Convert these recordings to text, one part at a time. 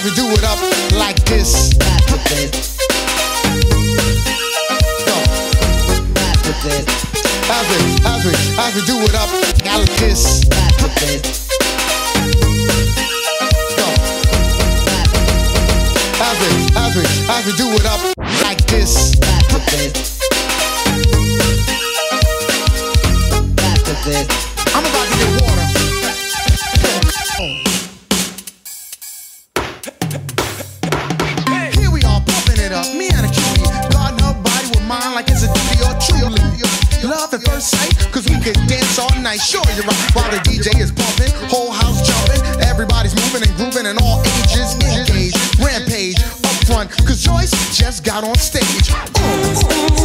as we do it up like this. As we, as we, as we do it up like this. As we, as we, as we do it up like this. Love at first sight, cause we could dance all night. Sure, you're right. While the DJ is pumping, whole house jumping. Everybody's moving and grooving and all ages engaged. Rampage up front, cause Joyce just got on stage. Lightning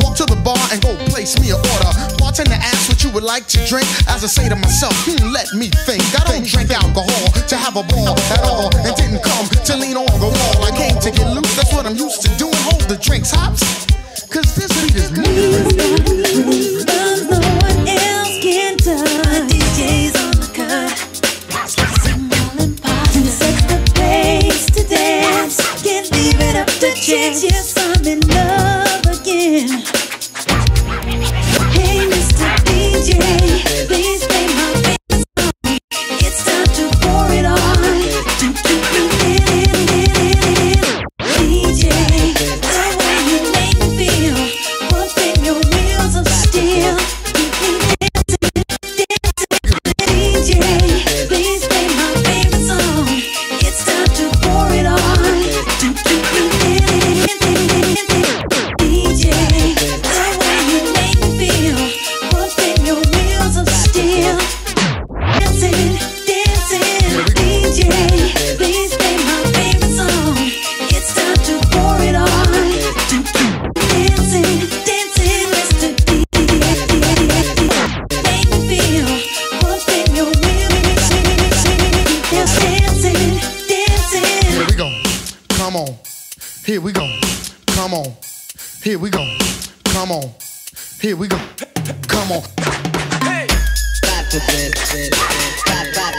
Walk to the bar and go place me an order. Bartender asks what you would like to drink. As I say to myself, hmm, let me think. I don't drink alcohol to have a ball at all, and didn't come to lean on the wall. I came to get loose. That's what I'm used to doing. Hold the drinks, hops. Cause this beat is moving. Here we go. Come on. Here we go. Come on. To this, this, this, back, back,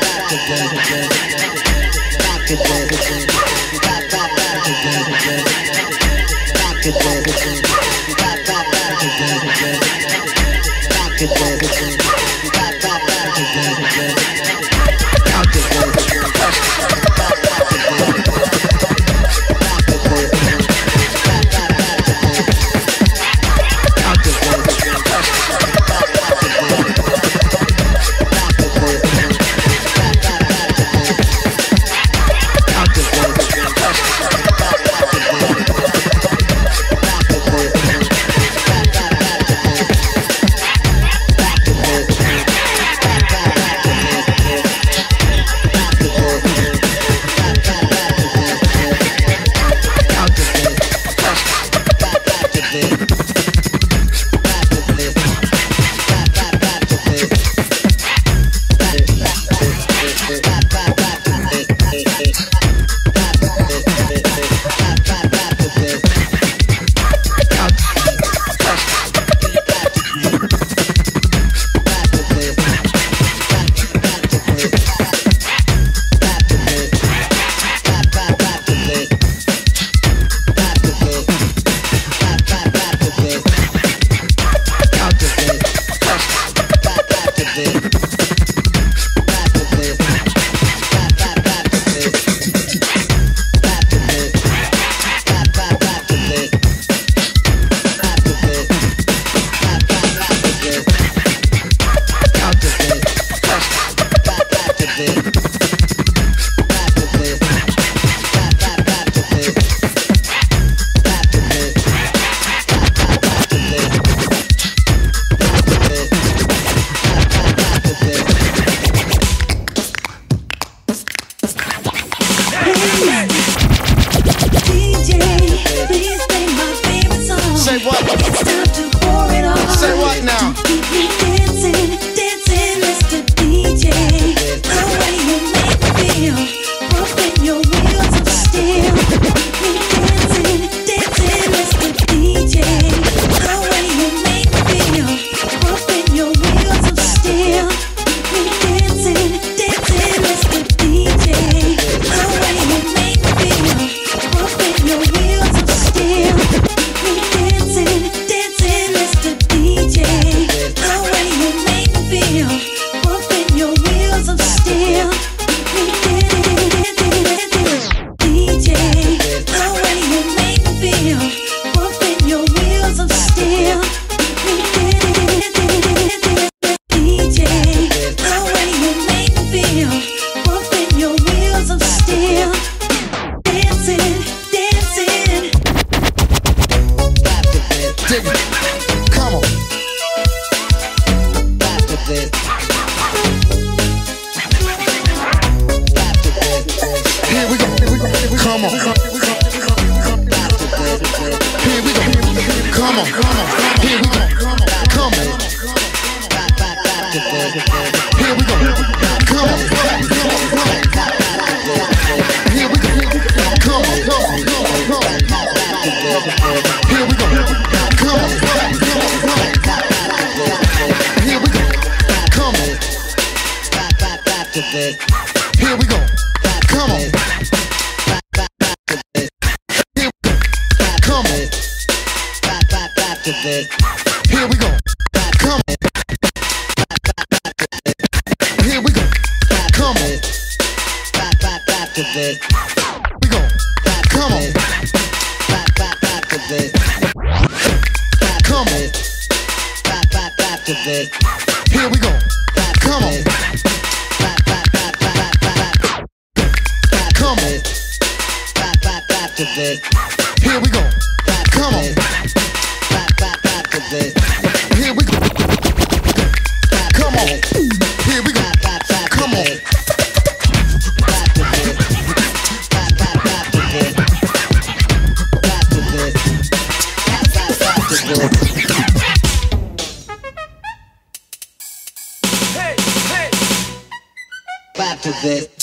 Say what? It's time to pour it on. Say what now? Come on. Here we go. Come on. Here we go. Come on. Here we go. Come on. Here we go. Come on. Here we go. Come on. Here we go. Come on. Here we go. Come on. Here we go. Come on. We go. Come on. Come on. Here we go. Come on. Come on. Here we go. Come on. Here we go. Come on. Here we go. Come on. Back to this.